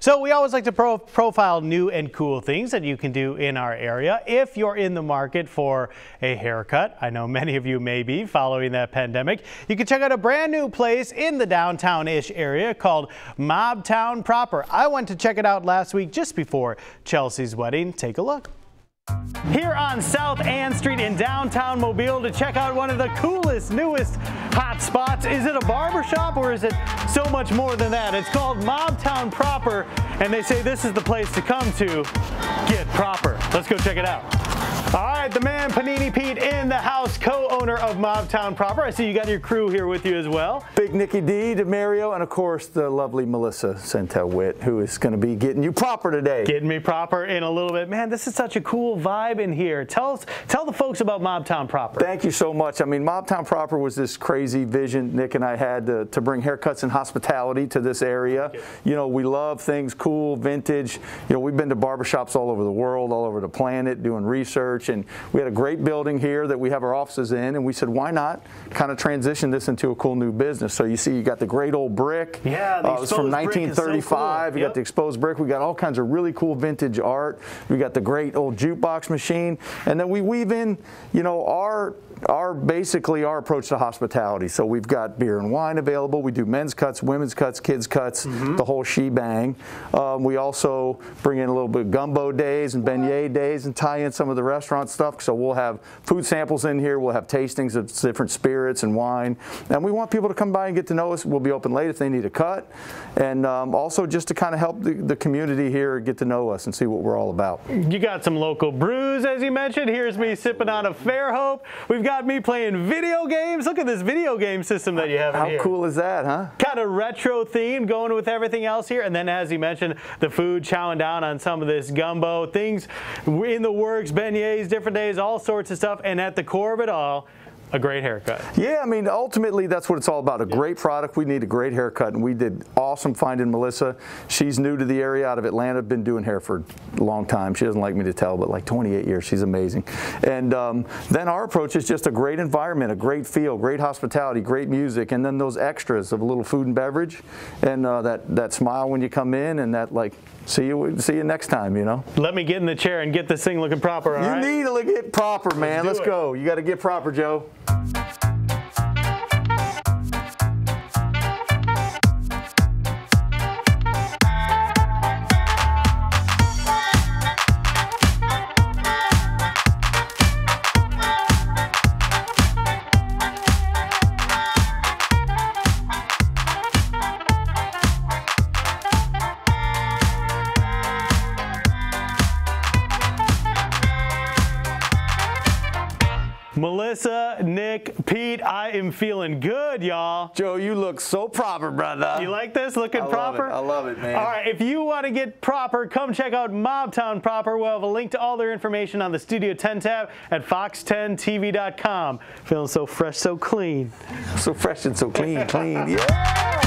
So we always like to pro profile new and cool things that you can do in our area. If you're in the market for a haircut, I know many of you may be following that pandemic, you can check out a brand new place in the downtown-ish area called Mobtown Proper. I went to check it out last week just before Chelsea's wedding. Take a look. Here on South Ann Street in downtown Mobile to check out one of the coolest, newest hot spots. Is it a barber shop or is it so much more than that? It's called Mobtown Proper and they say this is the place to come to get proper. Let's go check it out. All right, the man Panini Pete in the house, co-owner of Mobtown Proper. I see you got your crew here with you as well. Big Nikki D, DeMario, and of course the lovely Melissa Centel Witt, who is going to be getting you proper today. Getting me proper in a little bit. Man, this is such a cool vibe in here. Tell us, tell the folks about Mobtown Proper. Thank you so much. I mean, Mobtown Proper was this crazy vision Nick and I had to, to bring haircuts and hospitality to this area. You know, we love things cool, vintage. You know, we've been to barbershops all over the world, all over the planet, doing research church, and we had a great building here that we have our offices in, and we said, why not kind of transition this into a cool new business? So you see, you got the great old brick. Yeah, the uh, it's from 1935. So cool. You got the exposed brick. We got all kinds of really cool vintage art. We got the great old jukebox machine, and then we weave in, you know, our our basically our approach to hospitality. So we've got beer and wine available. We do men's cuts, women's cuts, kids cuts, mm -hmm. the whole shebang. Um, we also bring in a little bit of gumbo days and beignet days and tie in some of the restaurant stuff. So we'll have food samples in here. We'll have tastings of different spirits and wine. And we want people to come by and get to know us. We'll be open late if they need a cut. And um, also just to kind of help the, the community here get to know us and see what we're all about. You got some local brews, as you mentioned. Here's me sipping on a Fairhope. We've got me playing video games. Look at this video game system that you have How here. cool is that, huh? Kind of retro theme going with everything else here. And then as you mentioned, the food, chowing down on some of this gumbo, things in the works, beignets, different days, all sorts of stuff. And at the core of it all, a great haircut. Yeah, I mean, ultimately, that's what it's all about. A great product. We need a great haircut, and we did awesome finding Melissa. She's new to the area out of Atlanta, been doing hair for a long time. She doesn't like me to tell, but like 28 years. She's amazing. And um, then our approach is just a great environment, a great feel, great hospitality, great music, and then those extras of a little food and beverage, and uh, that, that smile when you come in, and that like see you see you next time, you know. Let me get in the chair and get this thing looking proper, You right? need to get proper, man. Let's, Let's go. You got to get proper, Joe. Melissa, Nick, Pete, I am feeling good, y'all. Joe, you look so proper, brother. You like this? Looking I proper? I love it, man. All right, if you want to get proper, come check out Mobtown Proper. We'll have a link to all their information on the Studio 10 tab at fox10tv.com. Feeling so fresh, so clean. So fresh and so clean, clean. Yeah!